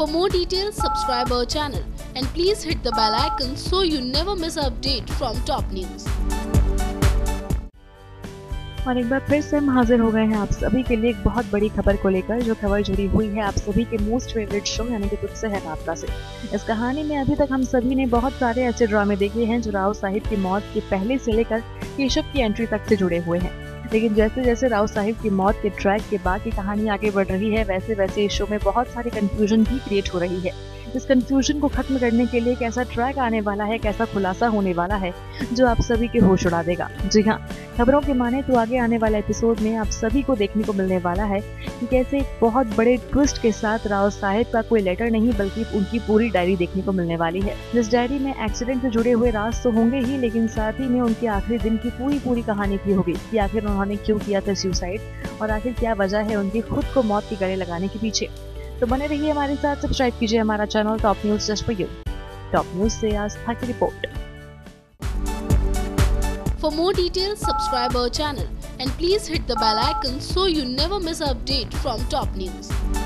For more details, subscribe our channel and please hit the bell icon so you never miss an update from top news. और एक बार फिर से हम हाजिर हो गए हैं आप सभी के लिए एक बहुत बड़ी खबर को लेकर जो खबर जुड़ी हुई है आप सभी के मोस्ट फेवरेट शो यानी कि तुझसे है राबता से इस कहानी में अभी तक हम सभी ने बहुत सारे ऐसे ड्रामे देखे हैं जो राव साहिब की मौत के पहले से लेकर केशव की एंट्री तक से जुड़े हुए हैं। लेकिन जैसे जैसे राव साहिब की मौत के ट्रैक के बाद की कहानी आगे बढ़ रही है, वैसे वैसे इस शो में बहुत सारी कंफ्यूजन भी क्रिएट हो रही है। इस कंफ्यूजन को खत्म करने के लिए कैसा ट्रैक आने वाला है, कैसा खुलासा होने वाला है, जो आप सभी के होश उड़ा देगा। जी हाँ खबरों के माने तो आगे आने वाले एपिसोड में आप सभी को देखने को मिलने वाला है कि कैसे एक बहुत बड़े ट्विस्ट के साथ राव साहेब का कोई लेटर नहीं, बल्कि उनकी पूरी डायरी देखने को मिलने वाली है। जिस डायरी में एक्सीडेंट से जुड़े हुए राज तो होंगे ही, लेकिन साथ ही में उनके आखिरी दिन की पूरी पूरी कहानी भी होगी, कि आखिर उन्होंने क्यों किया था सुसाइड और आखिर क्या वजह है उनकी खुद को मौत के गले लगाने के पीछे। तो बने रहिए हमारे साथ। सब्सक्राइब कीजिए हमारा channel top news just for you top news से आज था की report for more detail subscribe our channel and please hit the bell icon so you never miss update from top news